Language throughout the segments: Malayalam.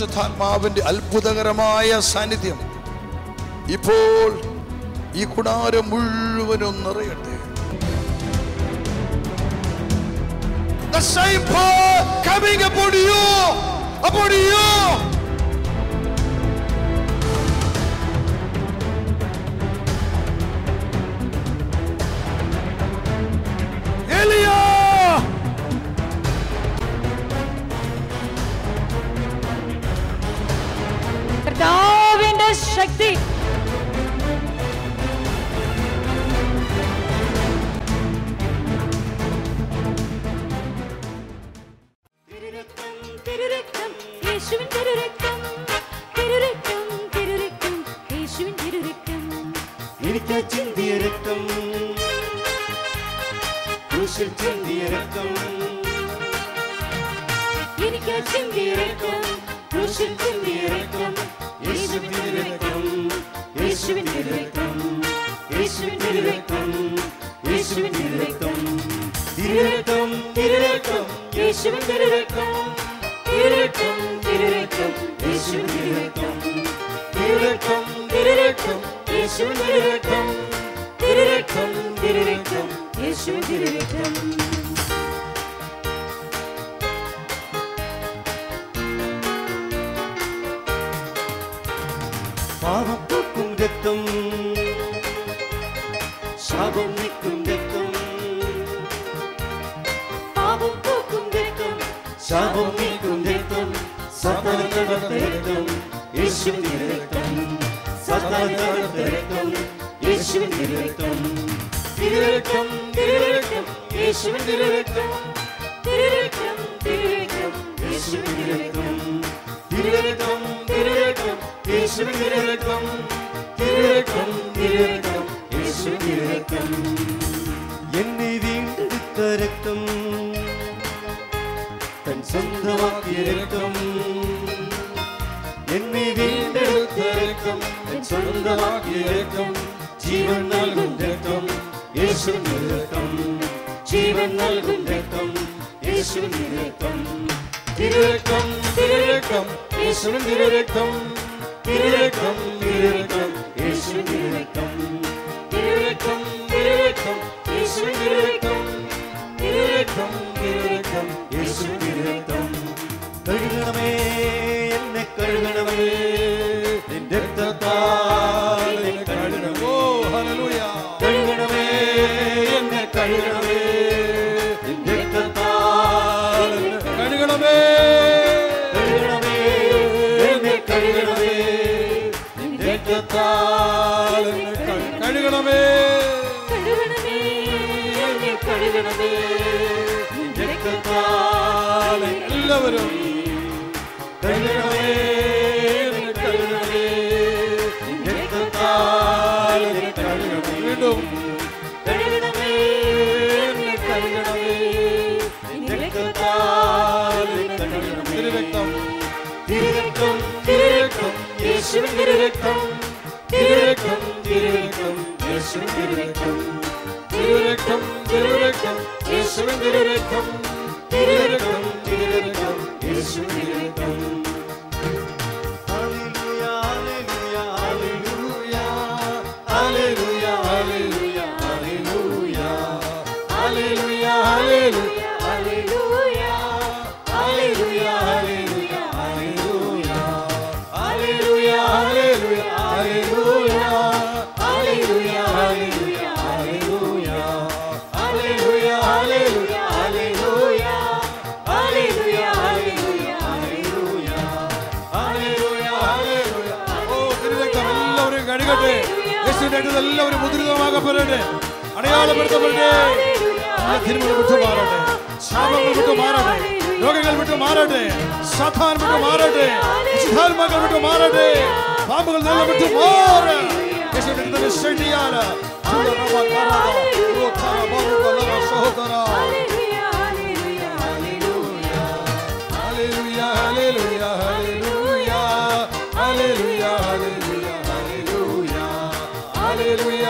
പരിശുദ്ധാത്മാവിന്റെ അത്ഭുതകരമായ സാന്നിധ്യം ഇപ്പോൾ ഈ കുടാരം മുഴുവനും നിറയട്ടെ The same power coming upon you, upon you. యేసుவின் திருவேக்கம் యేసుவின் திருவேக்கம் యేసుவின் திருவேக்கம் திருவேக்கம் திருவேக்கம் యేసుவின் திருவேக்கம் திருவேக்கம் திருவேக்கம் యేసుவின் திருவேக்கம் திருவேக்கம் திருவேக்கம் యేசுவின் திருவேக்கம் திருவேக்கம் திருவேக்கம் యేசுவின் திருவேக்கம் യേശുവിന്റെ രക്തം തിരുരക്തം, തിരുരക്തം, യേശുവിൻ തിരുരക്തം. തിരുരക്തം തിരുരക്തം യേശുവിന്റെ രക്തം തിരുരക്തം തിരുരക്തം യേശുവിന്റെ രക്തം എന്നെ വീണ്ടെടുത്ത രക്തം തൻ സ്വന്തമാക്കിയ രക്തം. എന്നെ വീണ്ടെടുത്ത രക്തം തൻ സ്വന്തമാക്കിയ ജീവൻ നൽകും രക്തം യേശു രക്തം ജീവൻ നൽകും രക്തം യേശുവിൻ തിരുരക്തം തിരുരക്തം തിരുരക്തം യേശുവിൻ തിരുരക്തം തിരുരക്തം തിരുരക്തം യേശുവിൻ തിരുരക്തം Alırım. എല്ലാവരും മുദ്രിതമാക്കപ്പെടട്ടെ അടയാളപ്പെടുത്തപ്പെടട്ടെ എല്ലാ തിരുമല വിട്ടു മാറട്ടെ ശാപങ്ങൾ വിട്ടു മാറട്ടെ രോഗങ്ങൾ വിട്ടു മാറട്ടെ സാധാൻ വിട്ടു മാറട്ടെ വിശുദ്ധാത്മാക്കൾ വിട്ടു മാറട്ടെ പാമ്പുകൾ നില വിട്ടു മാറ യേശുവിന്റെ രക്തത്തിന്റെ ശക്തിയാല് hallelujah, hallelujah hallelujah, hallelujah hallelujah hallelujah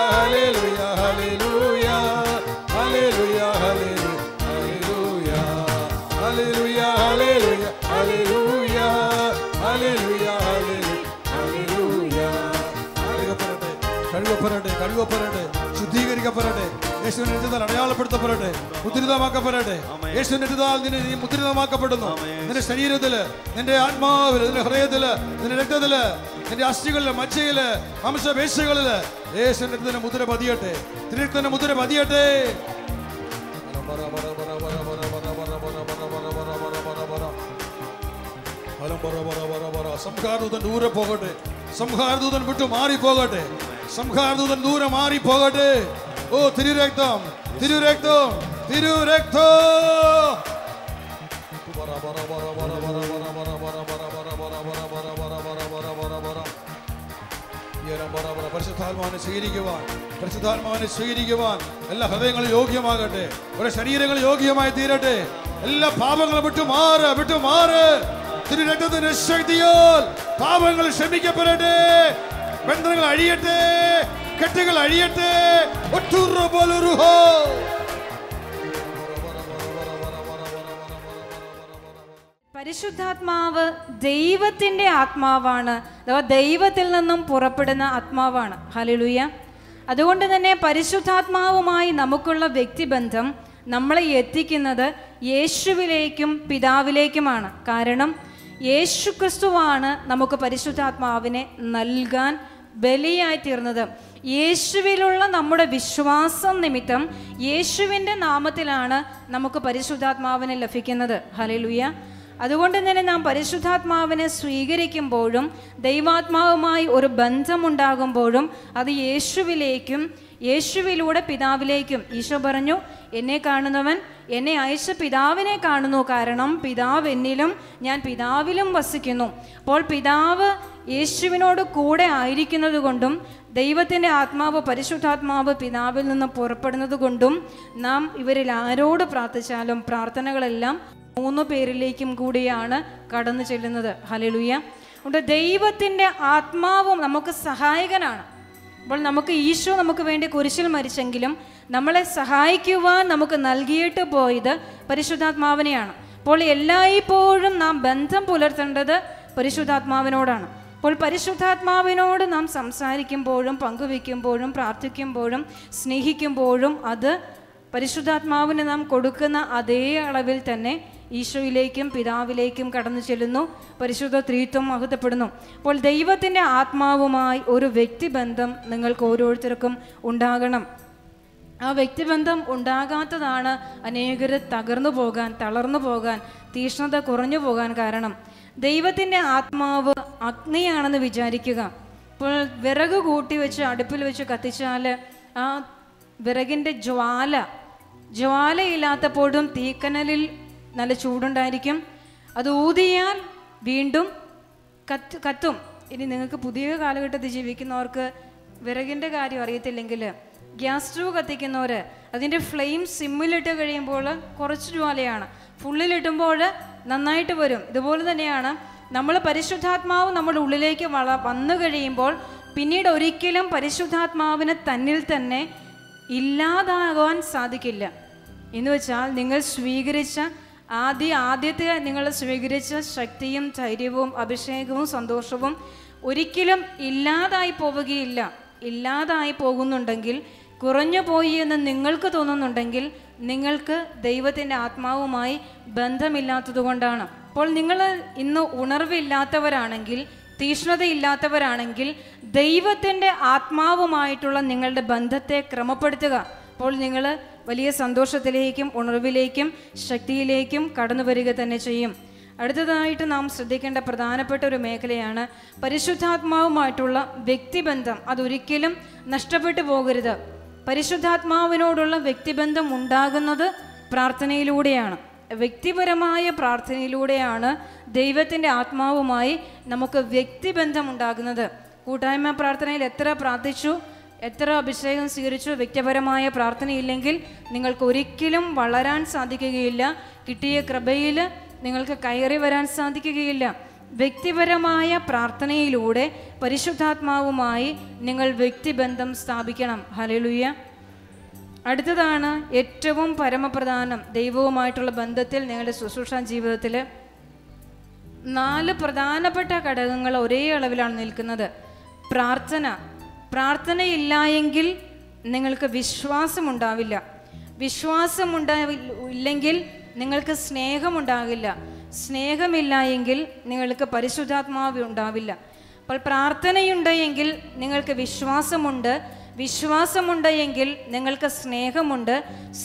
ശുദ്ധീകരിക്കപ്പെടട്ടെ യേശുവിന്റെ രക്തത്താൽ അടയാളപ്പെടുത്തപ്പെടട്ടെ. മുദ്രിതമാക്കപ്പെടട്ടെ. യേശുവിന്റെ രക്തത്താൽ നിന്നെ നീ മുദ്രിതമാക്കപ്പെടുന്നു. നിന്റെ ശരീരത്തിൽ നിന്റെ ആത്മാവിൽ നിന്റെ ഹൃദയത്തിൽ നിന്റെ രക്തത്തിൽ നിന്റെ അസ്ഥികളിൽ മജ്ജയിൽ വംശപേശകളിൽ യേശുവിന്റെ രക്തത്തിന്റെ മുദ്ര പതിയട്ടെ. തിരുരക്തത്തിന്റെ മുദ്ര പതിയട്ടെ. സംഹാരദൂതൻ ദൂരെ പോകട്ടെ. സംഹാരദൂതൻ വിട്ടു മാറി പോകട്ടെ സംഹാരദൂതൻ ദൂരെ മാറി പോകട്ടെ ഓ തിരുരക്തം തിരുരക്തം തിരുരക്തം. പരിശുദ്ധാത്മാവിനെ സ്വീകരിക്കുവാൻ പരിശുദ്ധാത്മാവിനെ സ്വീകരിക്കുവാൻ എല്ലാ ഹൃദയങ്ങളും യോഗ്യമാകട്ടെ. ഒരു ശരീരങ്ങൾ യോഗ്യമായി തീരട്ടെ. എല്ലാ പാപങ്ങളും വിട്ടുമാറ് വിട്ടുമാറ്. വിട്ടു മാറ് തിരുരക്തത്തിന്റെ ശക്തിയാൽ പാപങ്ങൾ ക്ഷമിക്കപ്പെടട്ടെ. ബന്ധങ്ങൾ അഴിയട്ടെ. കെട്ടുകൾ അഴിയട്ടെ. ഒട്ടുറ പോലൊരുഹോ പരിശുദ്ധാത്മാവ് ദൈവത്തിന്റെ ആത്മാവാണ്. അഥവാ ദൈവത്തിൽ നിന്നും പുറപ്പെടുന്ന ആത്മാവാണ്. ഹലിലുയ അതുകൊണ്ട് തന്നെ പരിശുദ്ധാത്മാവുമായി നമുക്കുള്ള വ്യക്തിബന്ധം നമ്മളെ എത്തിക്കുന്നത് യേശുവിലേക്കും പിതാവിലേക്കുമാണ്. കാരണം യേശു ക്രിസ്തുവാണ് നമുക്ക് പരിശുദ്ധാത്മാവിനെ നൽകാൻ ബലിയായി തീർന്നത് യേശുവിലുള്ള നമ്മുടെ വിശ്വാസം നിമിത്തം യേശുവിന്റെ നാമത്തിലാണ് നമുക്ക് പരിശുദ്ധാത്മാവിനെ ലഭിക്കുന്നത്. ഹലിലുയ അതുകൊണ്ട് തന്നെ നാം പരിശുദ്ധാത്മാവിനെ സ്വീകരിക്കുമ്പോഴും ദൈവാത്മാവുമായി ഒരു ബന്ധമുണ്ടാകുമ്പോഴും അത് യേശുവിലേക്കും യേശുവിലൂടെ പിതാവിലേക്കും. ഈശോ പറഞ്ഞു എന്നെ കാണുന്നവൻ എന്നെ അയച്ച പിതാവിനെ കാണുന്നു. കാരണം പിതാവ് എന്നിലും ഞാൻ പിതാവിലും വസിക്കുന്നു. അപ്പോൾ പിതാവ് യേശുവിനോട് കൂടെ ആയിരിക്കുന്നത് കൊണ്ടും ദൈവത്തിന്റെ ആത്മാവ് പരിശുദ്ധാത്മാവ് പിതാവിൽ നിന്ന് പുറപ്പെടുന്നത് കൊണ്ടും നാം ഇവരിൽ ആരോട് പ്രാർത്ഥിച്ചാലും പ്രാർത്ഥനകളെല്ലാം മൂന്ന് പേരിലേക്കും കൂടിയാണ് കടന്നു ചെല്ലുന്നത്. ഹലലുയ അതുകൊണ്ട് ദൈവത്തിന്റെ ആത്മാവും നമുക്ക് സഹായകനാണ്. അപ്പോൾ നമുക്ക് ഈശോ നമുക്ക് വേണ്ടി കുരിശിൽ മരിച്ചെങ്കിലും നമ്മളെ സഹായിക്കുവാൻ നമുക്ക് നൽകിയിട്ട് പോയത് പരിശുദ്ധാത്മാവിനെയാണ്. അപ്പോൾ എല്ലായ്പ്പോഴും നാം ബന്ധം പുലർത്തേണ്ടത് പരിശുദ്ധാത്മാവിനോടാണ്. അപ്പോൾ പരിശുദ്ധാത്മാവിനോട് നാം സംസാരിക്കുമ്പോഴും പങ്കുവെക്കുമ്പോഴും പ്രാർത്ഥിക്കുമ്പോഴും സ്നേഹിക്കുമ്പോഴും അത് പരിശുദ്ധാത്മാവിന് നാം കൊടുക്കുന്ന അതേ അളവിൽ തന്നെ ഈശോയിലേക്കും പിതാവിലേക്കും കടന്നു ചെല്ലുന്നു. പരിശുദ്ധ ത്രീത്വം മഹത്വപ്പെടുന്നു അപ്പോൾ ദൈവത്തിന്റെ ആത്മാവുമായി ഒരു വ്യക്തിബന്ധം നിങ്ങൾക്ക് ഓരോരുത്തർക്കും ഉണ്ടാകണം. ആ വ്യക്തിബന്ധം ഉണ്ടാകാത്തതാണ് അനേകർ തകർന്നു പോകാൻ തളർന്നു പോകാൻ തീഷ്ണത കുറഞ്ഞു പോകാൻ കാരണം. ദൈവത്തിന്റെ ആത്മാവ് അഗ്നിയാണെന്ന് വിചാരിക്കുക. ഇപ്പോൾ വിറക് കൂട്ടി വെച്ച് അടുപ്പിൽ വെച്ച് കത്തിച്ചാൽ ആ വിറകിന്റെ ജ്വാല ജ്വാലയില്ലാത്തപ്പോഴും തീക്കനലിൽ നല്ല ചൂടുണ്ടായിരിക്കും. അത് ഊതിയാൽ വീണ്ടും കത്ത് കത്തും. ഇനി നിങ്ങൾക്ക് പുതിയ കാലഘട്ടത്തിൽ ജീവിക്കുന്നവർക്ക് വിറകിന്റെ കാര്യം അറിയത്തില്ലെങ്കിൽ ഗ്യാസ് സ്റ്റവ് കത്തിക്കുന്നവർ അതിന്റെ ഫ്ലെയിം സിമ്മിലിട്ട് കഴിയുമ്പോൾ കുറച്ച് ജ്വാലയാണ്. ഫുള്ളിലിട്ടുമ്പോൾ നന്നായിട്ട് വരും. ഇതുപോലെ തന്നെയാണ് നമ്മൾ പരിശുദ്ധാത്മാവ് നമ്മുടെ ഉള്ളിലേക്ക് വള വന്നു കഴിയുമ്പോൾ പിന്നീട് ഒരിക്കലും പരിശുദ്ധാത്മാവിന് തന്നിൽ തന്നെ ഇല്ലാതാകാൻ സാധിക്കില്ല. എന്ന് വെച്ചാൽ നിങ്ങൾ സ്വീകരിച്ച ആദ്യ ആദ്യത്തെ നിങ്ങൾ സ്വീകരിച്ച ശക്തിയും ധൈര്യവും അഭിഷേകവും സന്തോഷവും ഒരിക്കലും ഇല്ലാതായി പോവുകയില്ല. ഇല്ലാതായി പോകുന്നുണ്ടെങ്കിൽ കുറഞ്ഞു പോയി എന്ന് നിങ്ങൾക്ക് തോന്നുന്നുണ്ടെങ്കിൽ നിങ്ങൾക്ക് ദൈവത്തിന്റെ ആത്മാവുമായി ബന്ധമില്ലാത്തതുകൊണ്ടാണ് അപ്പോൾ നിങ്ങൾ ഇന്ന് ഉണർവില്ലാത്തവരാണെങ്കിൽ തീഷ്ണതയില്ലാത്തവരാണെങ്കിൽ ദൈവത്തിന്റെ ആത്മാവുമായിട്ടുള്ള നിങ്ങളുടെ ബന്ധത്തെ ക്രമപ്പെടുത്തുക. അപ്പോൾ നിങ്ങൾ വലിയ സന്തോഷത്തിലേക്കും ഉണർവിലേക്കും ശക്തിയിലേക്കും കടന്നു വരിക തന്നെ ചെയ്യും. അടുത്തതായിട്ട് നാം ശ്രദ്ധിക്കേണ്ട പ്രധാനപ്പെട്ട ഒരു മേഖലയാണ് പരിശുദ്ധാത്മാവുമായിട്ടുള്ള വ്യക്തിബന്ധം. അതൊരിക്കലും നഷ്ടപ്പെട്ടു പോകരുത്. പരിശുദ്ധാത്മാവിനോടുള്ള വ്യക്തിബന്ധം ഉണ്ടാകുന്നത് പ്രാർത്ഥനയിലൂടെയാണ്. വ്യക്തിപരമായ പ്രാർത്ഥനയിലൂടെയാണ് ദൈവത്തിന്റെ ആത്മാവുമായി നമുക്ക് വ്യക്തിബന്ധം ഉണ്ടാകുന്നത്. കൂട്ടായ്മ പ്രാർത്ഥനയിൽ എത്ര പ്രാർത്ഥിച്ചു? എത്ര അഭിഷേകം സ്വീകരിച്ചു വ്യക്തിപരമായ പ്രാർത്ഥനയില്ലെങ്കിൽ നിങ്ങൾക്ക് ഒരിക്കലും വളരാൻ സാധിക്കുകയില്ല. കിട്ടിയ കൃപയിൽ നിങ്ങൾക്ക് കയറി വരാൻ സാധിക്കുകയില്ല. വ്യക്തിപരമായ പ്രാർത്ഥനയിലൂടെ പരിശുദ്ധാത്മാവുമായി നിങ്ങൾ വ്യക്തിബന്ധം സ്ഥാപിക്കണം. ഹലലുയ്യ അടുത്തതാണ് ഏറ്റവും പരമപ്രധാനം ദൈവവുമായിട്ടുള്ള ബന്ധത്തിൽ നിങ്ങളുടെ ശുശ്രൂഷ ജീവിതത്തിൽ. നാല് പ്രധാനപ്പെട്ട ഘടകങ്ങൾ ഒരേ അളവിലാണ് നിൽക്കുന്നത്. പ്രാർത്ഥന. പ്രാർത്ഥനയില്ല എങ്കിൽ നിങ്ങൾക്ക് വിശ്വാസമുണ്ടാവില്ല. വിശ്വാസമുണ്ടാവി ഇല്ലെങ്കിൽ നിങ്ങൾക്ക് സ്നേഹമുണ്ടാകില്ല. സ്നേഹമില്ല എങ്കിൽ നിങ്ങൾക്ക് പരിശുദ്ധാത്മാവ് ഉണ്ടാവില്ല. അപ്പോൾ പ്രാർത്ഥനയുണ്ടെങ്കിൽ നിങ്ങൾക്ക് വിശ്വാസമുണ്ട്. വിശ്വാസമുണ്ട് എങ്കിൽ നിങ്ങൾക്ക് സ്നേഹമുണ്ട്.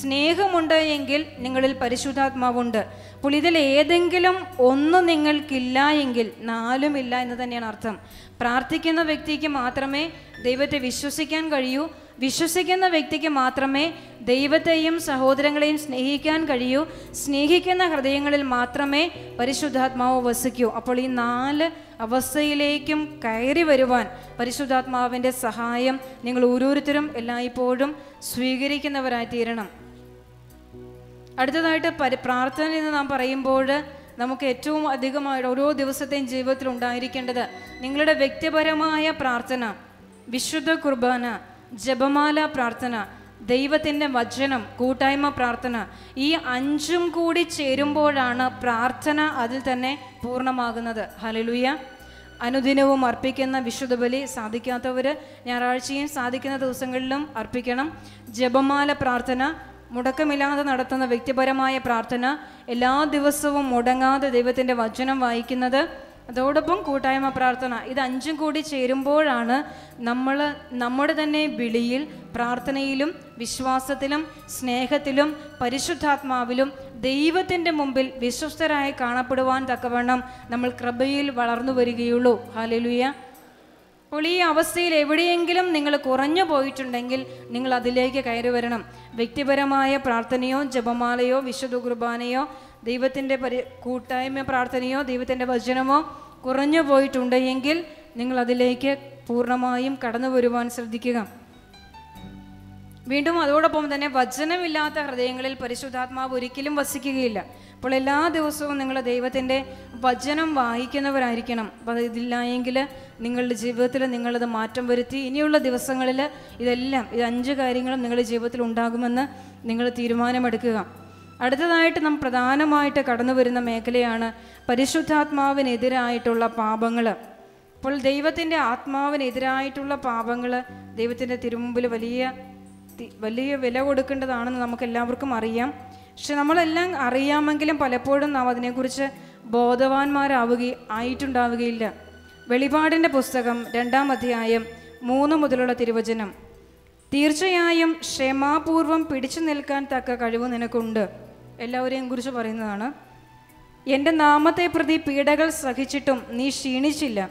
സ്നേഹമുണ്ട് എങ്കിൽ നിങ്ങളിൽ പരിശുദ്ധാത്മാവുണ്ട്. അപ്പോൾ ഇതിൽ ഏതെങ്കിലും ഒന്ന് നിങ്ങൾക്കില്ല എങ്കിൽ നാലും ഇല്ല എന്ന് തന്നെയാണ് അർത്ഥം. പ്രാർത്ഥിക്കുന്ന വ്യക്തിക്ക് മാത്രമേ ദൈവത്തെ വിശ്വസിക്കാൻ കഴിയൂ. വിശ്വസിക്കുന്ന വ്യക്തിക്ക് മാത്രമേ ദൈവത്തെയും സഹോദരങ്ങളെയും സ്നേഹിക്കാൻ കഴിയൂ. സ്നേഹിക്കുന്ന ഹൃദയങ്ങളിൽ മാത്രമേ പരിശുദ്ധാത്മാവ് വസിക്കൂ. അപ്പോൾ ഈ നാല് അവസ്ഥയിലേക്കും കയറി വരുവാൻ പരിശുദ്ധാത്മാവിന്റെ സഹായം നിങ്ങൾ ഓരോരുത്തരും എല്ലായ്പ്പോഴും സ്വീകരിക്കുന്നവരായി തീരണം അടുത്തതായിട്ട് പരി പ്രാർത്ഥന എന്ന് നാം പറയുമ്പോൾ നമുക്ക് ഏറ്റവും അധികമായിട്ട് ഓരോ ദിവസത്തെയും ജീവിതത്തിൽ ഉണ്ടായിരിക്കേണ്ടത് നിങ്ങളുടെ വ്യക്തിപരമായ പ്രാർത്ഥന വിശുദ്ധ കുർബാന ജപമാല പ്രാർത്ഥന ദൈവത്തിന്റെ വചനം കൂട്ടായ്മ പ്രാർത്ഥന ഈ അഞ്ചും കൂടി ചേരുമ്പോഴാണ് പ്രാർത്ഥന അതിൽ തന്നെ പൂർണമാകുന്നത്. ഹലലുയ അനുദിനവും അർപ്പിക്കുന്ന വിശുദ്ധ ബലി സാധിക്കാത്തവർ ഞായറാഴ്ചയും സാധിക്കുന്ന ദിവസങ്ങളിലും അർപ്പിക്കണം. ജപമാല പ്രാർത്ഥന മുടക്കമില്ലാതെ നടത്തുന്ന വ്യക്തിപരമായ പ്രാർത്ഥന എല്ലാ ദിവസവും മുടങ്ങാതെ ദൈവത്തിന്റെ വചനം വായിക്കുന്നത് അതോടൊപ്പം കൂട്ടായ്മ പ്രാർത്ഥന. ഇത് അഞ്ചും കൂടി ചേരുമ്പോഴാണ് നമ്മൾ നമ്മുടെ തന്നെ വിളിയിൽ പ്രാർത്ഥനയിലും വിശ്വാസത്തിലും സ്നേഹത്തിലും പരിശുദ്ധാത്മാവിലും ദൈവത്തിന്റെ മുമ്പിൽ വിശ്വസ്തരായി കാണപ്പെടുവാൻ തക്കവണ്ണം നമ്മൾ കൃപയിൽ വളർന്നു വരികയുള്ളൂ. ഹാലലുയ അപ്പോൾ ഈ അവസ്ഥയിൽ എവിടെയെങ്കിലും നിങ്ങൾ കുറഞ്ഞു പോയിട്ടുണ്ടെങ്കിൽ നിങ്ങൾ അതിലേക്ക് കയറി വരണം. വ്യക്തിപരമായ പ്രാർത്ഥനയോ ജപമാലയോ വിശുദ്ധ കുർബാനയോ ദൈവത്തിന്റെ പരി കൂട്ടായ്മ പ്രാർത്ഥനയോ ദൈവത്തിന്റെ വചനമോ കുറഞ്ഞു പോയിട്ടുണ്ടെങ്കിൽ നിങ്ങൾ അതിലേക്ക് പൂർണമായും കടന്നു വരുവാൻ ശ്രദ്ധിക്കുക. വീണ്ടും അതോടൊപ്പം തന്നെ വചനമില്ലാത്ത ഹൃദയങ്ങളിൽ പരിശുദ്ധാത്മാവ് ഒരിക്കലും വസിക്കുകയില്ല. അപ്പോൾ എല്ലാ ദിവസവും നിങ്ങൾ ദൈവത്തിന്റെ വചനം വായിക്കുന്നവരായിരിക്കണം. അപ്പോൾ ഇതില്ല എങ്കിൽ നിങ്ങളുടെ ജീവിതത്തിൽ നിങ്ങളത് മാറ്റം വരുത്തി ഇനിയുള്ള ദിവസങ്ങളിൽ ഇതെല്ലാം ഇത് അഞ്ച് കാര്യങ്ങളും നിങ്ങളുടെ ജീവിതത്തിൽ ഉണ്ടാകുമെന്ന് നിങ്ങൾ തീരുമാനമെടുക്കുക. അടുത്തതായിട്ട് നാം പ്രധാനമായിട്ട് കടന്നു വരുന്ന മേഖലയാണ് പരിശുദ്ധാത്മാവിനെതിരായിട്ടുള്ള പാപങ്ങൾ അപ്പോൾ ദൈവത്തിന്റെ ആത്മാവിനെതിരായിട്ടുള്ള പാപങ്ങൾ ദൈവത്തിന്റെ തിരുമുമ്പിൽ വലിയ വലിയ വില കൊടുക്കേണ്ടതാണെന്ന് നമുക്ക് എല്ലാവർക്കും അറിയാം. പക്ഷെ നമ്മളെല്ലാം അറിയാമെങ്കിലും പലപ്പോഴും നാം അതിനെക്കുറിച്ച് ബോധവാന്മാരാവുക ആയിട്ടുണ്ടാവുകയില്ല. വെളിപാടിന്റെ പുസ്തകം രണ്ടാം അധ്യായം മൂന്ന് മുതലുള്ള തിരുവചനം. തീർച്ചയായും ക്ഷമാപൂർവം പിടിച്ചു നിൽക്കാൻ തക്ക കഴിവ് നിനക്കുണ്ട്. എല്ലാവരെയും കുറിച്ച് പറയുന്നതാണ് എന്റെ നാമത്തെ പ്രതി പീഡകൾ സഹിച്ചിട്ടും നീ ക്ഷീണിച്ചില്ല.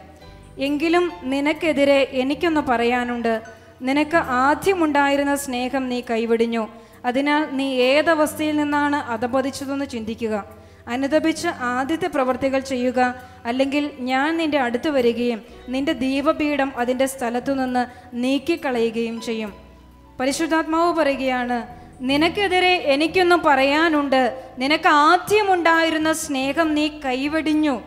എങ്കിലും നിനക്കെതിരെ എനിക്കൊന്ന് പറയാനുണ്ട്. നിനക്ക് ആദ്യമുണ്ടായിരുന്ന സ്നേഹം നീ കൈവെടിഞ്ഞു. അതിനാൽ നീ ഏതവസ്ഥയിൽ നിന്നാണ് അധപതിച്ചതെന്ന് ചിന്തിക്കുക. അനുദപിച്ച് ആദ്യത്തെ പ്രവർത്തികൾ ചെയ്യുക. അല്ലെങ്കിൽ ഞാൻ നിന്റെ അടുത്ത് വരികയും നിന്റെ ദീപപീഠം അതിന്റെ സ്ഥലത്തു നിന്ന് നീക്കിക്കളയുകയും ചെയ്യും. പരിശുദ്ധാത്മാവ് പറയുകയാണ് നിനക്കെതിരെ എനിക്കൊന്നും പറയാനുണ്ട്. നിനക്ക് ആദ്യമുണ്ടായിരുന്ന സ്നേഹം നീ കൈവടിഞ്ഞു.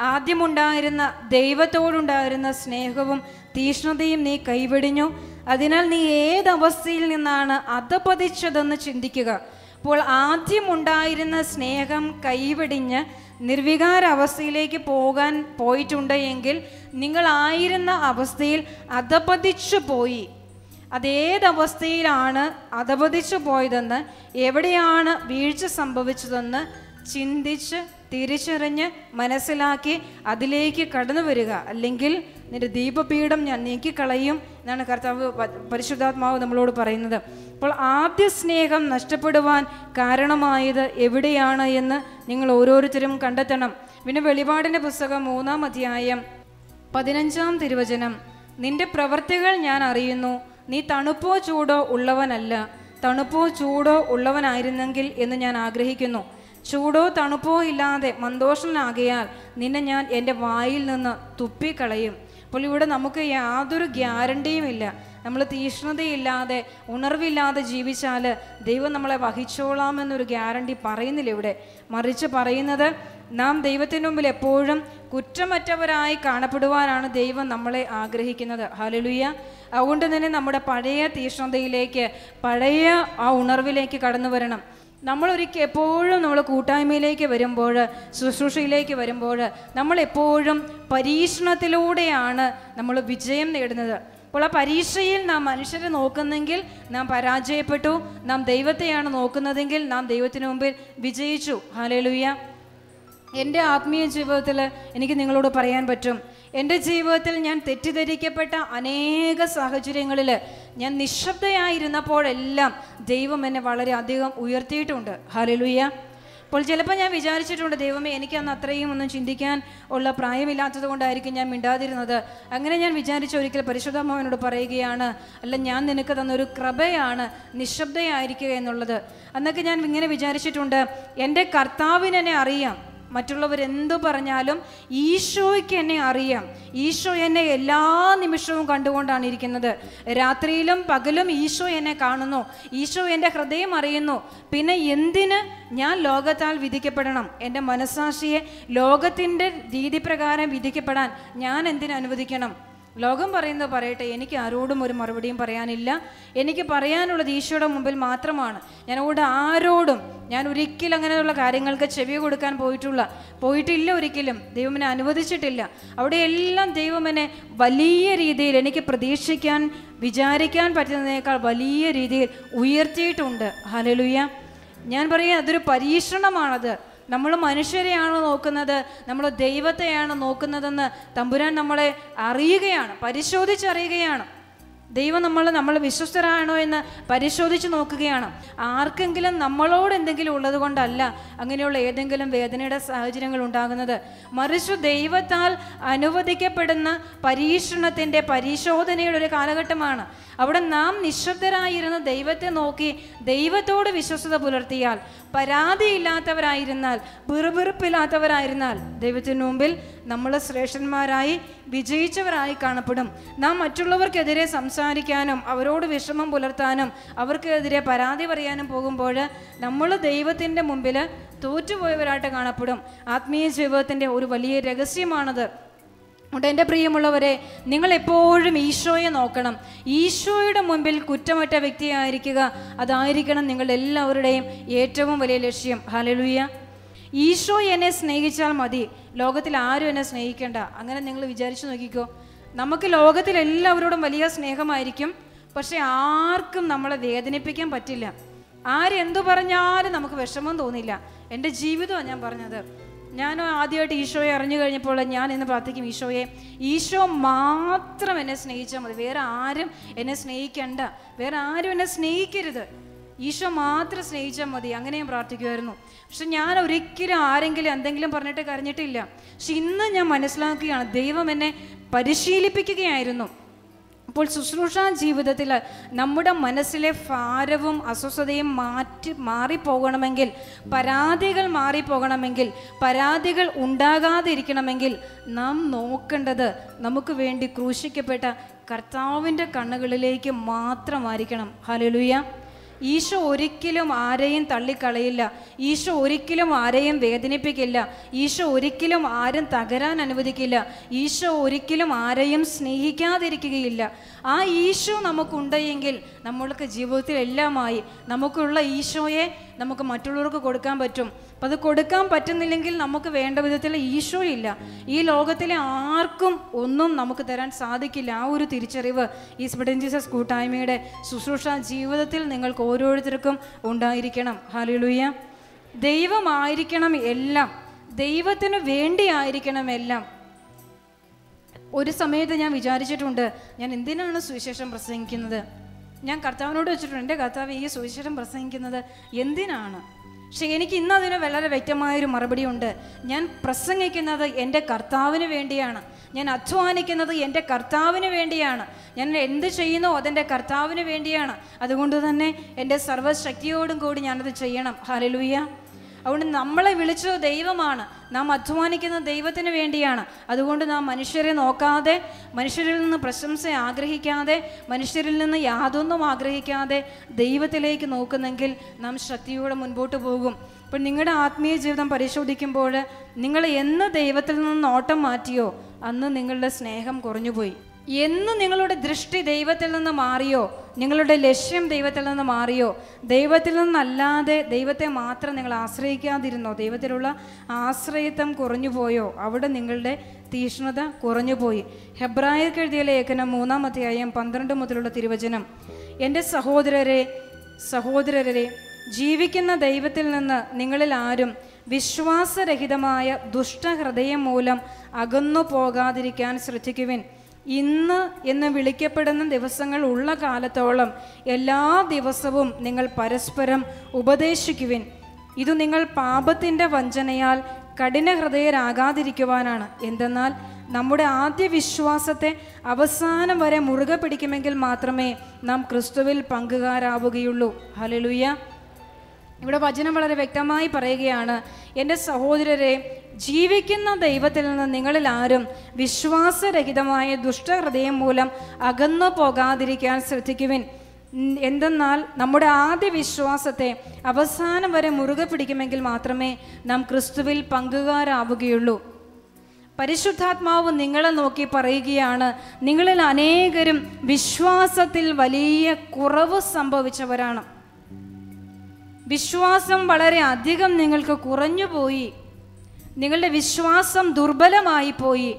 ആദ്യമുണ്ടായിരുന്ന ദൈവത്തോടുണ്ടായിരുന്ന സ്നേഹവും തീഷ്ണതയും നീ കൈവെടിഞ്ഞു. അതിനാൽ നീ ഏതവസ്ഥയിൽ നിന്നാണ് അധപതിച്ചതെന്ന് ചിന്തിക്കുക. അപ്പോൾ ആദ്യമുണ്ടായിരുന്ന സ്നേഹം കൈവെടിഞ്ഞ് നിർവികാര അവസ്ഥയിലേക്ക് പോകാൻ പോയിട്ടുണ്ട് എങ്കിൽ നിങ്ങളായിരുന്ന അവസ്ഥയിൽ അധപതിച്ചു പോയി. അതേതവസ്ഥയിലാണ് അധപതിച്ചു പോയതെന്ന് എവിടെയാണ് വീഴ്ച സംഭവിച്ചതെന്ന് ചിന്തിച്ച് തിരിച്ചറിഞ്ഞ് മനസ്സിലാക്കി അതിലേക്ക് കടന്നു വരിക. അല്ലെങ്കിൽ നിന്റെ ദീപപീഠം ഞാൻ നീക്കിക്കളയും എന്നാണ് കർത്താവ് പരിശുദ്ധാത്മാവ് നമ്മളോട് പറയുന്നത്. അപ്പോൾ ആദ്യ സ്നേഹം നഷ്ടപ്പെടുവാൻ കാരണമായത് എവിടെയാണ് എന്ന് നിങ്ങൾ ഓരോരുത്തരും കണ്ടെത്തണം. പിന്നെ വെളിപാടിന്റെ പുസ്തകം മൂന്നാം അധ്യായം പതിനഞ്ചാം തിരുവചനം. നിന്റെ പ്രവർത്തികൾ ഞാൻ അറിയുന്നു. നീ തണുപ്പോ ചൂടോ ഉള്ളവനല്ല. തണുപ്പോ ചൂടോ ഉള്ളവനായിരുന്നെങ്കിൽ എന്ന് ഞാൻ ആഗ്രഹിക്കുന്നു. ചൂടോ തണുപ്പോ ഇല്ലാതെ മന്ദോഷനാകിയാൽ നിന്നെ ഞാൻ എന്റെ വായിൽ നിന്ന് തുപ്പിക്കളയും. അപ്പോൾ ഇവിടെ നമുക്ക് യാതൊരു ഗ്യാരണ്ടിയും ഇല്ല. നമ്മൾ തീഷ്ണതയില്ലാതെ ഉണർവില്ലാതെ ജീവിച്ചാൽ ദൈവം നമ്മളെ വഹിച്ചോളാമെന്നൊരു ഗ്യാരണ്ടി പറയുന്നില്ല ഇവിടെ. മറിച്ച് പറയുന്നത് നാം ദൈവത്തിന് മുമ്പിൽ എപ്പോഴും കുറ്റമറ്റവരായി കാണപ്പെടുവാനാണ് ദൈവം നമ്മളെ ആഗ്രഹിക്കുന്നത്. ഹലലുയ അതുകൊണ്ട് തന്നെ നമ്മുടെ പഴയ തീഷ്ണതയിലേക്ക് പഴയ ആ ഉണർവിലേക്ക് കടന്നു വരണം. നമ്മൾ ഒരിക്കൽ എപ്പോഴും നമ്മൾ കൂട്ടായ്മയിലേക്ക് വരുമ്പോൾ ശുശ്രൂഷയിലേക്ക് വരുമ്പോൾ നമ്മളെപ്പോഴും പരീക്ഷണത്തിലൂടെയാണ് നമ്മൾ വിജയം നേടുന്നത്. അപ്പോൾ ആ പരീക്ഷയിൽ നാം മനുഷ്യരെ നോക്കുന്നെങ്കിൽ നാം പരാജയപ്പെട്ടു നാം ദൈവത്തെയാണ് നോക്കുന്നതെങ്കിൽ നാം ദൈവത്തിന് മുമ്പിൽ വിജയിച്ചു. ഹാലേലുയ്യ എന്റെ ആത്മീയ ജീവിതത്തിൽ എനിക്ക് നിങ്ങളോട് പറയാൻ പറ്റും. എന്റെ ജീവിതത്തിൽ ഞാൻ തെറ്റിദ്ധരിക്കപ്പെട്ട അനേക സാഹചര്യങ്ങളിൽ ഞാൻ നിശബ്ദയായിരുന്നപ്പോഴെല്ലാം ദൈവം എന്നെ വളരെയധികം ഉയർത്തിയിട്ടുണ്ട്. ഹലലുയ്യ അപ്പോൾ ചിലപ്പോൾ ഞാൻ വിചാരിച്ചിട്ടുണ്ട് ദൈവമേ എനിക്കന്ന് അത്രയും ഒന്നും ചിന്തിക്കാൻ ഉള്ള പ്രായമില്ലാത്തത് കൊണ്ടായിരിക്കും ഞാൻ മിണ്ടാതിരുന്നത്. അങ്ങനെ ഞാൻ വിചാരിച്ച ഒരിക്കൽ പരിശുദ്ധമ്മനോട് പറയുകയാണ് അല്ല ഞാൻ നിനക്ക് തന്നൊരു കൃപയാണ് നിശബ്ദയായിരിക്കുക എന്നുള്ളത്. അന്നൊക്കെ ഞാൻ ഇങ്ങനെ വിചാരിച്ചിട്ടുണ്ട് എന്റെ കർത്താവിനെന്നെ അറിയാം. മറ്റുള്ളവർ എന്തു പറഞ്ഞാലും ഈശോയ്ക്ക് എന്നെ അറിയാം. ഈശോ എന്നെ എല്ലാ നിമിഷവും കണ്ടുകൊണ്ടാണ് ഇരിക്കുന്നത്. രാത്രിയിലും പകലും ഈശോ എന്നെ കാണുന്നു. ഈശോ എന്റെ ഹൃദയം അറിയുന്നു. പിന്നെ എന്തിന് ഞാൻ ലോകത്താൽ വിധിക്കപ്പെടണം? എന്റെ മനസാക്ഷിയെ ലോകത്തിന്റെ രീതിപ്രകാരം വിധിക്കപ്പെടാൻ ഞാൻ എന്തിനു അനുവദിക്കണം? ലോകം പറയുന്നത് പറയട്ടെ എനിക്ക് ആരോടും ഒരു മറുപടിയും പറയാനില്ല. എനിക്ക് പറയാനുള്ളത് ഈശോയുടെ മുമ്പിൽ മാത്രമാണ്. ഞാൻ അവിടെ ആരോടും ഞാൻ ഒരിക്കലും അങ്ങനെയുള്ള കാര്യങ്ങൾക്ക് ചെവി കൊടുക്കാൻ പോയിട്ടുള്ള പോയിട്ടില്ല ഒരിക്കലും ദൈവം അനുവദിച്ചിട്ടില്ല. അവിടെ എല്ലാം ദൈവം വലിയ രീതിയിൽ എനിക്ക് പ്രതീക്ഷിക്കാൻ വിചാരിക്കാൻ പറ്റുന്നതിനേക്കാൾ വലിയ രീതിയിൽ ഉയർത്തിയിട്ടുണ്ട്. ഹലലുയ ഞാൻ പറയാം അതൊരു പരീക്ഷണമാണത്. നമ്മൾ മനുഷ്യരെയാണ് നോക്കുന്നത് നമ്മൾ ദൈവത്തെയാണ് നോക്കുന്നതെന്ന് തമ്പുരാൻ നമ്മളെ അറിയുകയാണ് പരിശോധിച്ചറിയുകയാണ്. ദൈവം നമ്മൾ നമ്മൾ വിശ്വസ്തരാണോ എന്ന് പരിശോധിച്ച് നോക്കുകയാണ്. ആർക്കെങ്കിലും നമ്മളോട് എന്തെങ്കിലും ഉള്ളത് കൊണ്ടല്ല അങ്ങനെയുള്ള ഏതെങ്കിലും വേദനയുടെ സാഹചര്യങ്ങൾ ഉണ്ടാകുന്നത്. മറിച്ച് ദൈവത്താൽ അനുവദിക്കപ്പെടുന്ന പരീക്ഷണത്തിന്റെ പരിശോധനയുടെ ഒരു കാലഘട്ടമാണ്. അവിടെ നാം നിശബ്ദരായിരുന്ന ദൈവത്തെ നോക്കി ദൈവത്തോട് വിശ്വസത പുലർത്തിയാൽ പരാതിയില്ലാത്തവരായിരുന്നാൽ പിറുപിറുപ്പില്ലാത്തവരായിരുന്നാൽ ദൈവത്തിന് മുമ്പിൽ നമ്മൾ ശ്രേഷ്ഠന്മാരായി വിജയിച്ചവരായി കാണപ്പെടും. നാം മറ്റുള്ളവർക്കെതിരെ സംസാരിക്കാനും അവരോട് വിഷമം പുലർത്താനും അവർക്കെതിരെ പരാതി പറയാനും പോകുമ്പോൾ നമ്മൾ ദൈവത്തിന്റെ മുമ്പിൽ തോറ്റുപോയവരായിട്ട് കാണപ്പെടും. ആത്മീയ ജീവിതത്തിന്റെ ഒരു വലിയ രഹസ്യമാണത്. അതുകൊണ്ട് എന്റെ പ്രിയമുള്ളവരെ നിങ്ങൾ എപ്പോഴും ഈശോയെ നോക്കണം. ഈശോയുടെ മുമ്പിൽ കുറ്റമറ്റ വ്യക്തിയായിരിക്കുക. അതായിരിക്കണം നിങ്ങളുടെ എല്ലാവരുടെയും ഏറ്റവും വലിയ ലക്ഷ്യം. ഹലലുയ്യ ഈശോ എന്നെ സ്നേഹിച്ചാൽ മതി. ലോകത്തിൽ ആരും എന്നെ സ്നേഹിക്കേണ്ട. അങ്ങനെ നിങ്ങൾ വിചാരിച്ചു നോക്കിക്കോ. നമുക്ക് ലോകത്തിൽ എല്ലാവരോടും വലിയ സ്നേഹമായിരിക്കും. പക്ഷെ ആർക്കും നമ്മളെ വേദനിപ്പിക്കാൻ പറ്റില്ല. ആരെന്തു പറഞ്ഞാലും നമുക്ക് വിഷമം തോന്നില്ല. എന്റെ ജീവിതമാണ് ഞാൻ പറഞ്ഞത്. ഞാൻ ആദ്യമായിട്ട് ഈശോയെ അറിഞ്ഞു കഴിഞ്ഞപ്പോൾ ഞാൻ ഇന്ന് പ്രാർത്ഥിക്കും ഈശോയെ ഈശോ മാത്രം എന്നെ സ്നേഹിച്ചാൽ മതി. വേറെ ആരും എന്നെ സ്നേഹിക്കണ്ട. വേറെ ആരും എന്നെ സ്നേഹിക്കരുത്. ഈശോ മാത്രം സ്നേഹിച്ചാൽ മതി. അങ്ങനെ ഞാൻ പ്രാർത്ഥിക്കുമായിരുന്നു പക്ഷെ ഞാൻ ഒരിക്കലും ആരെങ്കിലും എന്തെങ്കിലും പറഞ്ഞിട്ട് കരഞ്ഞിട്ടില്ല. പക്ഷെ ഇന്ന് ഞാൻ മനസ്സിലാക്കുകയാണ് ദൈവം എന്നെ പരിശീലിപ്പിക്കുകയായിരുന്നു. അപ്പോൾ ശുശ്രൂഷ ജീവിതത്തിൽ നമ്മുടെ മനസ്സിലെ ഭാരവും അസ്വസ്ഥതയും മാറ്റി മാറിപ്പോകണമെങ്കിൽ പരാതികൾ മാറിപ്പോകണമെങ്കിൽ പരാതികൾ ഉണ്ടാകാതിരിക്കണമെങ്കിൽ നാം നോക്കേണ്ടത് നമുക്ക് വേണ്ടി ക്രൂശിക്കപ്പെട്ട കർത്താവിന്റെ കണ്ണുകളിലേക്ക് മാത്രമായിരിക്കണം. ഹലലുയ ഈശോ ഒരിക്കലും ആരെയും തള്ളിക്കളയില്ല. ഈശോ ഒരിക്കലും ആരെയും വേദനിപ്പിക്കില്ല. ഈശോ ഒരിക്കലും ആരും തകരാൻ അനുവദിക്കില്ല. ഈശോ ഒരിക്കലും ആരെയും സ്നേഹിക്കാതിരിക്കുകയില്ല. ആ ഈശോ നമുക്കുണ്ടെങ്കിൽ നമ്മൾക്ക് ജീവിതത്തിൽ എല്ലാമായി നമുക്കുള്ള ഈശോയെ നമുക്ക് മറ്റുള്ളവർക്ക് കൊടുക്കാൻ പറ്റും. അപ്പം അത് കൊടുക്കാൻ പറ്റുന്നില്ലെങ്കിൽ നമുക്ക് വേണ്ട വിധത്തിൽ ഈശോ ഇല്ല ഈ ലോകത്തിലെ ആർക്കും ഒന്നും നമുക്ക് തരാൻ സാധിക്കില്ല. ആ ഒരു തിരിച്ചറിവ് ഈ സ്പിഡൻ ജീസസ് കൂട്ടായ്മയുടെ ശുശ്രൂഷ ജീവിതത്തിൽ നിങ്ങൾക്ക് ഓരോരുത്തർക്കും ഉണ്ടായിരിക്കണം. ഹാലിലുയ്യ ദൈവമായിരിക്കണം എല്ലാം. ദൈവത്തിന് വേണ്ടിയായിരിക്കണം എല്ലാം. ഒരു സമയത്ത് ഞാൻ വിചാരിച്ചിട്ടുണ്ട് ഞാൻ എന്തിനാണ് സുവിശേഷം പ്രസംഗിക്കുന്നത്? ഞാൻ കർത്താവിനോട് വെച്ചിട്ടുണ്ട് എന്റെ കർത്താവ് ഈ സുവിശേഷം പ്രസംഗിക്കുന്നത് എന്തിനാണ്? പക്ഷെ എനിക്ക് ഇന്ന് അതിന് വളരെ വ്യക്തമായൊരു മറുപടി ഉണ്ട് ഞാൻ പ്രസംഗിക്കുന്നത് എന്റെ കർത്താവിന് വേണ്ടിയാണ്. ഞാൻ അധ്വാനിക്കുന്നത് എന്റെ കർത്താവിന് വേണ്ടിയാണ്. ഞാൻ എന്ത് ചെയ്യുന്നോ അതെന്റെ കർത്താവിന് വേണ്ടിയാണ്. അതുകൊണ്ട് തന്നെ എന്റെ സർവശക്തിയോടും കൂടി ഞാനത് ചെയ്യണം. ഹലലുയ്യ അതുകൊണ്ട് നമ്മളെ വിളിച്ചത് ദൈവമാണ്. നാം അധ്വാനിക്കുന്ന ദൈവത്തിന് വേണ്ടിയാണ്. അതുകൊണ്ട് നാം മനുഷ്യരെ നോക്കാതെ മനുഷ്യരിൽ നിന്ന് പ്രശംസ ആഗ്രഹിക്കാതെ മനുഷ്യരിൽ നിന്ന് യാതൊന്നും ആഗ്രഹിക്കാതെ ദൈവത്തിലേക്ക് നോക്കുന്നെങ്കിൽ നാം ശ്രദ്ധയോടെ മുൻപോട്ട് പോകും. ഇപ്പം നിങ്ങളുടെ ആത്മീയ ജീവിതം പരിശോധിക്കുമ്പോൾ നിങ്ങൾ എന്ന് ദൈവത്തിൽ നിന്ന് ഓട്ടം മാറ്റിയോ? അന്ന് നിങ്ങളുടെ സ്നേഹം കുറഞ്ഞുപോയി. എന്ന് നിങ്ങളുടെ ദൃഷ്ടി ദൈവത്തിൽ നിന്ന് മാറിയോ? നിങ്ങളുടെ ലക്ഷ്യം ദൈവത്തിൽ നിന്ന് മാറിയോ? ദൈവത്തിൽ നിന്നല്ലാതെ ദൈവത്തെ മാത്രം നിങ്ങൾ ആശ്രയിക്കാതിരുന്നോ? ദൈവത്തിലുള്ള ആശ്രയത്വം കുറഞ്ഞു പോയോ? അവിടെ നിങ്ങളുടെ തീഷ്ണത കുറഞ്ഞു പോയി. ഹെബ്രായർക്ക് എഴുതിയ ലേഖനം മൂന്നാം അധ്യായം പന്ത്രണ്ട് മുതലുള്ള തിരുവചനം. എന്റെ സഹോദരരെ സഹോദരരെ ജീവിക്കുന്ന ദൈവത്തിൽ നിന്ന് നിങ്ങളിൽ ആരും വിശ്വാസരഹിതമായ ദുഷ്ടഹൃദയം മൂലം അകന്നു പോകാതിരിക്കാൻ ശ്രദ്ധിക്കുവിൻ. ഇന്ന് എന്ന് വിളിക്കപ്പെടുന്ന ദിവസങ്ങൾ ഉള്ള കാലത്തോളം എല്ലാ ദിവസവും നിങ്ങൾ പരസ്പരം ഉപദേശിക്കുവിൻ. ഇത് നിങ്ങൾ പാപത്തിന്റെ വഞ്ചനയാൽ കഠിന ഹൃദയരാകാതിരിക്കുവാനാണ് എന്തെന്നാൽ നമ്മുടെ ആദ്യ വിശ്വാസത്തെ അവസാനം വരെ മുറുകെ പിടിക്കുമെങ്കിൽ മാത്രമേ നാം ക്രിസ്തുവിൽ പങ്കുകാരാവുകയുള്ളൂ. ഹലലുയ്യ ഇവിടെ വചനം വളരെ വ്യക്തമായി പറയുകയാണ് എന്റെ സഹോദരരെ ജീവിക്കുന്ന ദൈവത്തിൽ നിന്ന് നിങ്ങളിൽ ആരും വിശ്വാസരഹിതമായ ദുഷ്ടഹൃദയം മൂലം അകന്നു പോകാതിരിക്കാൻ ശ്രദ്ധിക്കുവിൻ. എന്തെന്നാൽ നമ്മുടെ ആദ്യ വിശ്വാസത്തെ അവസാനം വരെ മുറുകെ പിടിക്കുമെങ്കിൽ മാത്രമേ നാം ക്രിസ്തുവിൽ പങ്കുകാരാവുകയുള്ളൂ. പരിശുദ്ധാത്മാവ് നിങ്ങളെ നോക്കി പറയുകയാണ് നിങ്ങളിൽ അനേകരും വിശ്വാസത്തിൽ വലിയ കുറവ് സംഭവിച്ചവരാണ്. വിശ്വാസം വളരെ അധികം നിങ്ങൾക്ക് കുറഞ്ഞുപോയി. നിങ്ങളുടെ വിശ്വാസം ദുർബലമായി പോയി.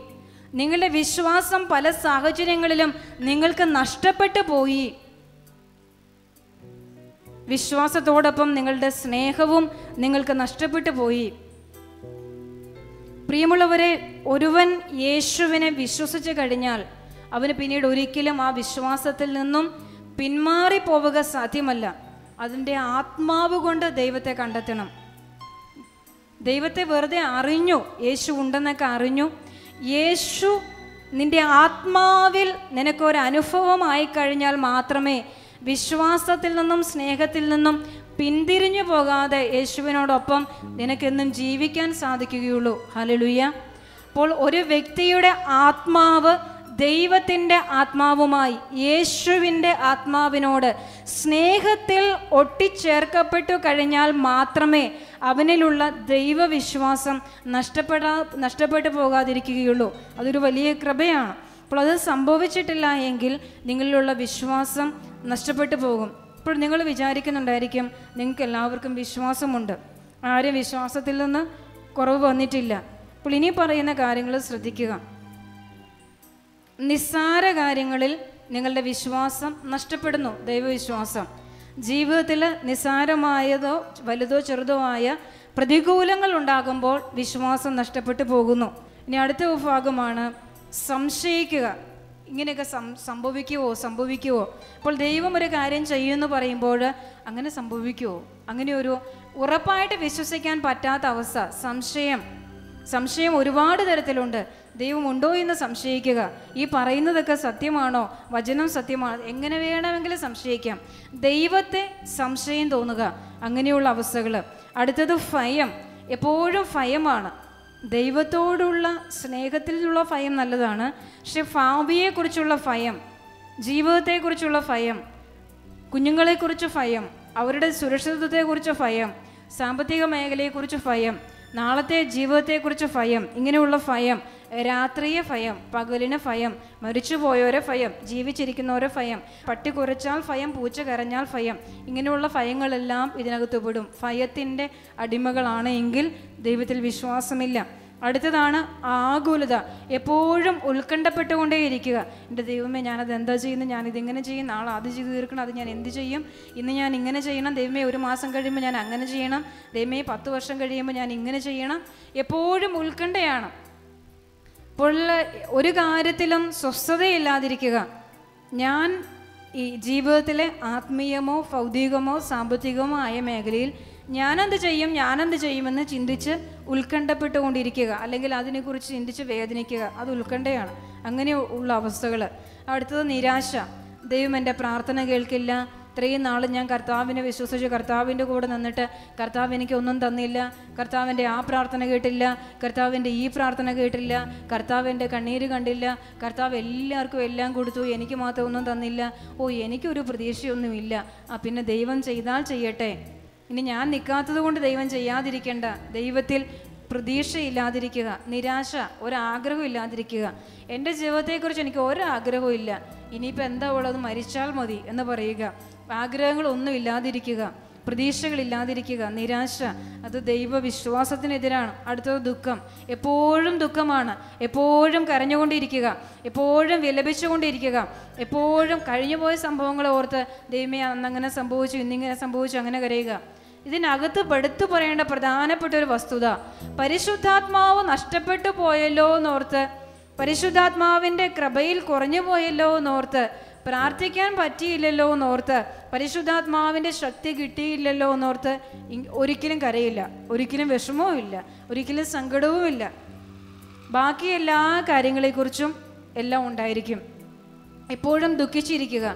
നിങ്ങളുടെ വിശ്വാസം പല സാഹചര്യങ്ങളിലും നിങ്ങൾക്ക് നഷ്ടപ്പെട്ടു പോയി. വിശ്വാസത്തോടൊപ്പം നിങ്ങളുടെ സ്നേഹവും നിങ്ങൾക്ക് നഷ്ടപ്പെട്ടു പോയി. പ്രിയമുള്ളവരെ ഒരുവൻ യേശുവിനെ വിശ്വസിച്ചു കഴിഞ്ഞാൽ അവന് പിന്നീട് ഒരിക്കലും ആ വിശ്വാസത്തിൽ നിന്നും പിന്മാറി പോവുക സാധ്യമല്ല. അതിന്റെ ആത്മാവ് കൊണ്ട് ദൈവത്തെ കണ്ടെത്തണം. ദൈവത്തെ വെറുതെ അറിഞ്ഞു യേശു ഉണ്ടെന്നൊക്കെ അറിഞ്ഞു. യേശു നിന്റെ ആത്മാവിൽ നിനക്കൊരു അനുഭവമായി കഴിഞ്ഞാൽ മാത്രമേ വിശ്വാസത്തിൽ നിന്നും സ്നേഹത്തിൽ നിന്നും പിന്തിരിഞ്ഞു പോകാതെ യേശുവിനോടൊപ്പം നിനക്കെന്നും ജീവിക്കാൻ സാധിക്കുകയുള്ളൂ. ഹലലുയ്യ അപ്പോൾ ഒരു വ്യക്തിയുടെ ആത്മാവ് ദൈവത്തിന്റെ ആത്മാവുമായി യേശുവിന്റെ ആത്മാവിനോട് സ്നേഹത്തിൽ ഒട്ടിച്ചേർക്കപ്പെട്ടു കഴിഞ്ഞാൽ മാത്രമേ അവനിലുള്ള ദൈവവിശ്വാസം നഷ്ടപ്പെടാ നഷ്ടപ്പെട്ടു പോകാതിരിക്കുകയുള്ളൂ. അതൊരു വലിയ കൃപയാണ്. അപ്പോൾ അത് സംഭവിച്ചിട്ടില്ല എങ്കിൽ നിങ്ങളിലുള്ള വിശ്വാസം നഷ്ടപ്പെട്ടു പോകും. ഇപ്പോൾ നിങ്ങൾ വിചാരിക്കുന്നുണ്ടായിരിക്കും നിങ്ങൾക്ക് എല്ലാവർക്കും വിശ്വാസമുണ്ട്. ആരും വിശ്വാസത്തിൽ നിന്ന് കുറവ് വന്നിട്ടില്ല. അപ്പോൾ ഇനി പറയുന്ന കാര്യങ്ങൾ ശ്രദ്ധിക്കുക. നിസ്സാര കാര്യങ്ങളിൽ നിങ്ങളുടെ വിശ്വാസം നഷ്ടപ്പെടുന്നു ദൈവവിശ്വാസം. ജീവിതത്തിൽ നിസ്സാരമായതോ വലുതോ ചെറുതോ ആയ പ്രതികൂലങ്ങൾ ഉണ്ടാകുമ്പോൾ വിശ്വാസം നഷ്ടപ്പെട്ടു പോകുന്നു. ഇനി അടുത്ത വിഭാഗമാണ് സംശയിക്കുക. ഇങ്ങനെയൊക്കെ സം സംഭവിക്കുവോ സംഭവിക്കുവോ? അപ്പോൾ ദൈവം ഒരു കാര്യം ചെയ്യുമെന്ന് പറയുമ്പോൾ അങ്ങനെ സംഭവിക്കുവോ? അങ്ങനെ ഒരു ഉറപ്പായിട്ട് വിശ്വസിക്കാൻ പറ്റാത്ത അവസ്ഥ സംശയം. സംശയം ഒരുപാട് തരത്തിലുണ്ട്. ദൈവം ഉണ്ടോ എന്ന് സംശയിക്കുക. ഈ പറയുന്നതൊക്കെ സത്യമാണോ? വചനം സത്യമാണോ? എങ്ങനെ വേണമെങ്കിലും സംശയിക്കാം. ദൈവത്തെ സംശയം തോന്നുക. അങ്ങനെയുള്ള അവസ്ഥകൾ അടുത്തത് ഭയം. എപ്പോഴും ഭയമാണ്. ദൈവത്തോടുള്ള സ്നേഹത്തിലുള്ള ഭയം നല്ലതാണ്. പക്ഷെ ഭാവിയെക്കുറിച്ചുള്ള ഭയം ജീവിതത്തെക്കുറിച്ചുള്ള ഭയം കുഞ്ഞുങ്ങളെക്കുറിച്ച് ഭയം അവരുടെ സുരക്ഷിതത്വത്തെക്കുറിച്ച് ഭയം സാമ്പത്തിക മേഖലയെക്കുറിച്ച് ഭയം നാളത്തെ ജീവിതത്തെക്കുറിച്ച് ഭയം ഇങ്ങനെയുള്ള ഭയം രാത്രിയെ ഭയം പകലിന് ഭയം മരിച്ചുപോയോരെ ഭയം ജീവിച്ചിരിക്കുന്നവരെ ഭയം പട്ടി കുറച്ചാൽ ഭയം പൂച്ച കരഞ്ഞാൽ ഭയം ഇങ്ങനെയുള്ള ഭയങ്ങളെല്ലാം ഇതിനകത്ത് പെടും. ഭയത്തിന്റെ അടിമകളാണ് എങ്കിൽ ദൈവത്തിൽ വിശ്വാസമില്ല. അടുത്തതാണ് ആകുലത. എപ്പോഴും ഉത്കണ്ഠപ്പെട്ടുകൊണ്ടേയിരിക്കുക. എന്റെ ദൈവമേ ഞാനത് എന്താ ചെയ്യുന്നത്? ഞാനിത് ഇങ്ങനെ ചെയ്യും? നാളെ അത് ചെയ്ത് തീർക്കണം അത് ഞാൻ എന്ത് ചെയ്യും? ഇന്ന് ഞാൻ ഇങ്ങനെ ചെയ്യണം. ദൈവമേ ഒരു മാസം കഴിയുമ്പോൾ ഞാൻ അങ്ങനെ ചെയ്യണം. ദൈവമേ പത്ത് വർഷം കഴിയുമ്പോൾ ഞാൻ ഇങ്ങനെ ചെയ്യണം. എപ്പോഴും ഉത്കണ്ഠയാണ്. അപ്പോൾ ഒരു കാര്യത്തിലും സ്വസ്ഥതയില്ലാതിരിക്കുക. ഞാൻ ഈ ജീവിതത്തിലെ ആത്മീയമോ ഭൗതികമോ സാമ്പത്തികമോ ആയ മേഖലയിൽ ഞാനെന്ത് ചെയ്യും ഞാനെന്ത് ചെയ്യുമെന്ന് ചിന്തിച്ച് ഉത്കണ്ഠപ്പെട്ടുകൊണ്ടിരിക്കുക. അല്ലെങ്കിൽ അതിനെക്കുറിച്ച് ചിന്തിച്ച് വേദനിക്കുക. അത് ഉത്കണ്ഠയാണ്. അങ്ങനെ ഉള്ള അവസ്ഥകൾ അടുത്തത് നിരാശ. ദൈവം എന്റെ പ്രാർത്ഥന കേൾക്കില്ല. ഇത്രയും നാൾ ഞാൻ കർത്താവിനെ വിശ്വസിച്ച് കർത്താവിന്റെ കൂടെ നിന്നിട്ട് കർത്താവ് എനിക്ക് ഒന്നും തന്നില്ല. കർത്താവിന്റെ ആ പ്രാർത്ഥന കേട്ടില്ല. കർത്താവിന്റെ ഈ പ്രാർത്ഥന കേട്ടില്ല. കർത്താവിന്റെ കണ്ണീര് കണ്ടില്ല. കർത്താവ് എല്ലാവർക്കും എല്ലാം കൊടുത്തു. എനിക്ക് മാത്രം ഒന്നും തന്നില്ല. ഓ എനിക്കൊരു പ്രതീക്ഷയൊന്നുമില്ല. ആ പിന്നെ ദൈവം ചെയ്താൽ ചെയ്യട്ടെ. ഇനി ഞാൻ നിൽക്കാത്തത് കൊണ്ട് ദൈവം ചെയ്യാതിരിക്കേണ്ട. ദൈവത്തിൽ പ്രതീക്ഷയില്ലാതിരിക്കുക. നിരാശ ഒരാഗ്രഹം ഇല്ലാതിരിക്കുക. എന്റെ ജീവിതത്തെക്കുറിച്ച് എനിക്ക് ഒരാഗ്രഹവും ഇല്ല. ഇനിയിപ്പോൾ എന്താ ഉള്ളത്? മരിച്ചാൽ മതി എന്ന് പറയുക. ആഗ്രഹങ്ങളൊന്നും ഇല്ലാതിരിക്കുക പ്രതീക്ഷകളില്ലാതിരിക്കുക നിരാശ അത് ദൈവവിശ്വാസത്തിനെതിരാണ്. അടുത്തത് ദുഃഖം. എപ്പോഴും ദുഃഖമാണ്. എപ്പോഴും കരഞ്ഞുകൊണ്ടിരിക്കുക എപ്പോഴും വിലപിച്ചുകൊണ്ടിരിക്കുക എപ്പോഴും കഴിഞ്ഞുപോയ സംഭവങ്ങൾ ഓർത്ത് ദൈവമേ അന്നങ്ങനെ സംഭവിച്ചു ഇന്നിങ്ങനെ സംഭവിച്ചു അങ്ങനെ കരയുക. ഇതിനകത്ത് പെടുത്തു പറയേണ്ട പ്രധാനപ്പെട്ട ഒരു വസ്തുത പരിശുദ്ധാത്മാവ് നഷ്ടപ്പെട്ടു പോയല്ലോ എന്നോർത്ത് പരിശുദ്ധാത്മാവിന്റെ കൃപയിൽ കുറഞ്ഞു പോയല്ലോ എന്നോർത്ത് പ്രാർത്ഥിക്കാൻ പറ്റിയില്ലല്ലോ എന്നോർത്ത് പരിശുദ്ധാത്മാവിന്റെ ശക്തി കിട്ടിയില്ലല്ലോ എന്നോർത്ത് ഒരിക്കലും കരയില്ല. ഒരിക്കലും വിഷമവും ഇല്ല. ഒരിക്കലും സങ്കടവും ഇല്ല. ബാക്കി എല്ലാ കാര്യങ്ങളെക്കുറിച്ചും എല്ലാം ഉണ്ടായിരിക്കും. എപ്പോഴും ദുഃഖിച്ചിരിക്കുക.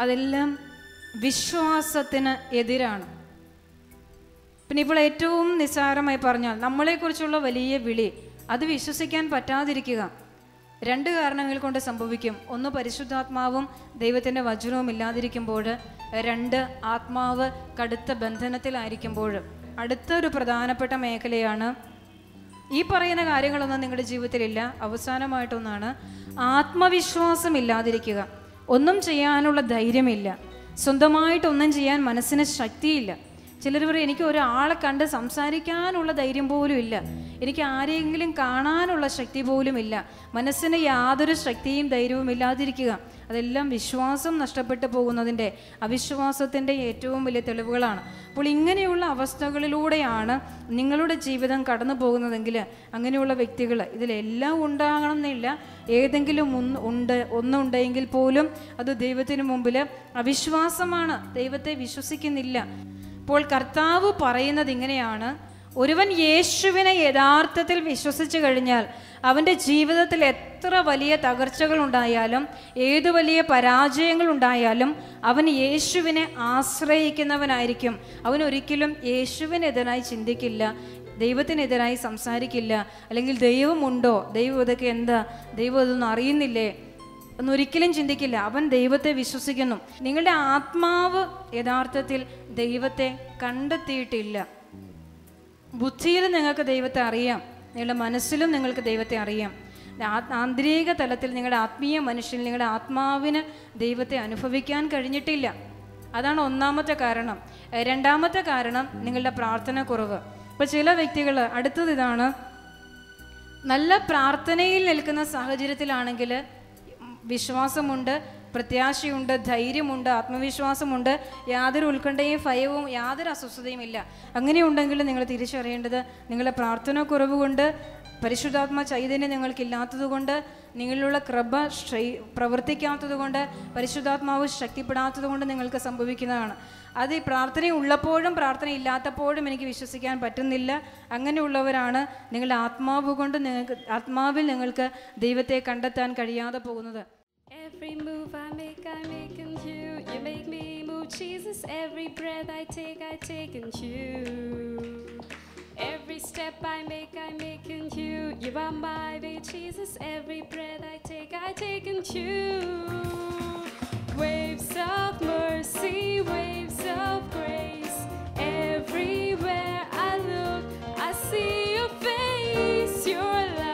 അതെല്ലാം വിശ്വാസത്തിന് എതിരാണ്. പിന്നെ ഇപ്പോൾ ഏറ്റവും നിസ്സാരമായി പറഞ്ഞാൽ നമ്മളെക്കുറിച്ചുള്ള വലിയ വിളി അത് വിശ്വസിക്കാൻ പറ്റാതിരിക്കുക. രണ്ട് കാരണങ്ങൾ കൊണ്ട് സംഭവിക്കും. ഒന്ന് പരിശുദ്ധാത്മാവും ദൈവത്തിന്റെ വചനവും ഇല്ലാതിരിക്കുമ്പോൾ രണ്ട് ആത്മാവ് കടുത്ത ബന്ധനത്തിലായിരിക്കുമ്പോൾ. അടുത്ത ഒരു പ്രധാനപ്പെട്ട മേഖലയാണ് ഈ പറയുന്ന കാര്യങ്ങളൊന്നും നിങ്ങളുടെ ജീവിതത്തിലില്ല. അവസാനമായിട്ടൊന്നാണ് ആത്മവിശ്വാസം ഇല്ലാതിരിക്കുക. ഒന്നും ചെയ്യാനുള്ള ധൈര്യമില്ല. സ്വന്തമായിട്ടൊന്നും ചെയ്യാൻ മനസ്സിന് ശക്തിയില്ല. ചിലർ പറയും എനിക്ക് ഒരാളെ കണ്ട് സംസാരിക്കാനുള്ള ധൈര്യം പോലും ഇല്ല. എനിക്ക് ആരെയെങ്കിലും കാണാനുള്ള ശക്തി പോലും ഇല്ല. മനസ്സിന് യാതൊരു ശക്തിയും ധൈര്യവും ഇല്ലാതിരിക്കുക. അതെല്ലാം വിശ്വാസം നഷ്ടപ്പെട്ടു പോകുന്നതിന്റെ അവിശ്വാസത്തിന്റെ ഏറ്റവും വലിയ തെളിവുകളാണ്. അപ്പോൾ ഇങ്ങനെയുള്ള അവസ്ഥകളിലൂടെയാണ് നിങ്ങളുടെ ജീവിതം കടന്നു പോകുന്നതെങ്കിൽ അങ്ങനെയുള്ള വ്യക്തികൾ ഇതിലെല്ലാം ഉണ്ടാകണമെന്നില്ല ഏതെങ്കിലും ഒന്ന് ഉണ്ട് ഒന്നുണ്ടെങ്കിൽ പോലും അത് ദൈവത്തിന് മുമ്പിൽ അവിശ്വാസമാണ്. ദൈവത്തെ വിശ്വസിക്കുന്നില്ല. അപ്പോൾ കർത്താവ് പറയുന്നത് ഇങ്ങനെയാണ്. ഒരുവൻ യേശുവിനെ യഥാർത്ഥത്തിൽ വിശ്വസിച്ചു കഴിഞ്ഞാൽ അവന്റെ ജീവിതത്തിൽ എത്ര വലിയ തകർച്ചകൾ ഉണ്ടായാലും ഏതു വലിയ പരാജയങ്ങൾ ഉണ്ടായാലും അവൻ യേശുവിനെ ആശ്രയിക്കുന്നവനായിരിക്കും. അവൻ ഒരിക്കലും യേശുവിനെതിരായി ചിന്തിക്കില്ല ദൈവത്തിനെതിരായി സംസാരിക്കില്ല. അല്ലെങ്കിൽ ദൈവമുണ്ടോ? ദൈവം ഇതൊക്കെ എന്താ? ദൈവം ഇതൊന്നും അറിയുന്നില്ലേ? എന്നൊരിക്കലും ചിന്തിക്കില്ല. അവൻ ദൈവത്തെ വിശ്വസിക്കുന്നു. നിങ്ങളുടെ ആത്മാവ് യഥാർത്ഥത്തിൽ ദൈവത്തെ കണ്ടെത്തിയിട്ടില്ല. ബുദ്ധിയിൽ നിങ്ങൾക്ക് ദൈവത്തെ അറിയാം. നിങ്ങളുടെ മനസ്സിലും നിങ്ങൾക്ക് ദൈവത്തെ അറിയാം. ആന്തരിക തലത്തിൽ നിങ്ങളുടെ ആത്മീയ മനുഷ്യൻ നിങ്ങളുടെ ആത്മാവിന് ദൈവത്തെ അനുഭവിക്കാൻ കഴിഞ്ഞിട്ടില്ല. അതാണ് ഒന്നാമത്തെ കാരണം. രണ്ടാമത്തെ കാരണം നിങ്ങളുടെ പ്രാർത്ഥന കുറവ് ഇപ്പോൾ ചില വ്യക്തികൾ അടുത്തത് ഇതാണ് നല്ല പ്രാർത്ഥനയിൽ നിൽക്കുന്ന സാഹചര്യത്തിലാണെങ്കിൽ വിശ്വാസമുണ്ട് പ്രത്യാശയുണ്ട് ധൈര്യമുണ്ട് ആത്മവിശ്വാസമുണ്ട്. യാതൊരു ഉത്കണ്ഠയും ഭയവും യാതൊരു അസ്വസ്ഥതയും ഇല്ല. അങ്ങനെയുണ്ടെങ്കിൽ നിങ്ങൾ തിരിച്ചറിയേണ്ടത് നിങ്ങളുടെ പ്രാർത്ഥന കുറവ് കൊണ്ട് പരിശുദ്ധാത്മ ചൈതന്യം നിങ്ങൾക്കില്ലാത്തതുകൊണ്ട് നിങ്ങളിലുള്ള കൃപ പ്രവർത്തിക്കാത്തതുകൊണ്ട് പ്രവർത്തിക്കാത്തത് കൊണ്ട് പരിശുദ്ധാത്മാവ് ശക്തിപ്പെടാത്തത് കൊണ്ട് നിങ്ങൾക്ക് സംഭവിക്കുന്നതാണ്. അത് ഈ പ്രാർത്ഥന ഉള്ളപ്പോഴും പ്രാർത്ഥന ഇല്ലാത്തപ്പോഴും എനിക്ക് വിശ്വസിക്കാൻ പറ്റുന്നില്ല. അങ്ങനെയുള്ളവരാണ് നിങ്ങളുടെ ആത്മാവ് കൊണ്ട് നിങ്ങൾക്ക് ആത്മാവിൽ നിങ്ങൾക്ക് ദൈവത്തെ കണ്ടെത്താൻ കഴിയാതെ പോകുന്നത്. Every move I make, I make in you. You make me move, Jesus. Every breath I take, I take in you. Every step I make, I make in you. You are my way, Jesus. Every breath I take, I take in you. Waves of mercy, waves of grace. Everywhere I look, I see your face, your.